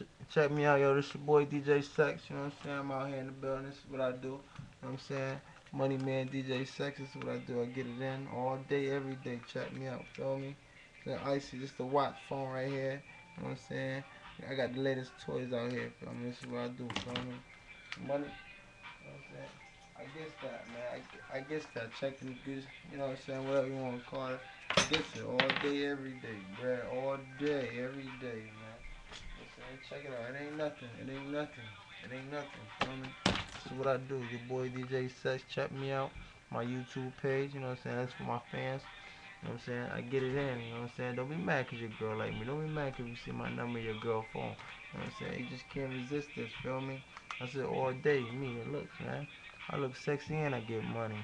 ch check me out, yo. This your boy DJ Sex. You know what I'm saying? I'm out here in the building. This is what I do. You know what I'm saying? Money Man DJ Sex. This is what I do. I get it in all day, every day. Check me out. Feel me? So icy. This the watch phone right here. You know what I'm saying? I got the latest toys out here. Feel me? This is what I do. Feel me? Money. You know what I'm saying? I guess that, man. I, I guess that. Checking the goods. You know what I'm saying? Whatever you want to call it. I guess it all day, every day, bruh. All day, every day, check it out. It ain't nothing. It ain't nothing. It ain't nothing. Feel me? This is what I do. Your boy DJ Sex. Check me out. My YouTube page. You know what I'm saying? That's for my fans. You know what I'm saying? I get it in. You know what I'm saying? Don't be mad because your girl like me. Don't be mad because you see my number your girl phone. You know what I'm saying? You just can't resist this. Feel me? I said all day. Me, it looks, man. I look sexy and I get money.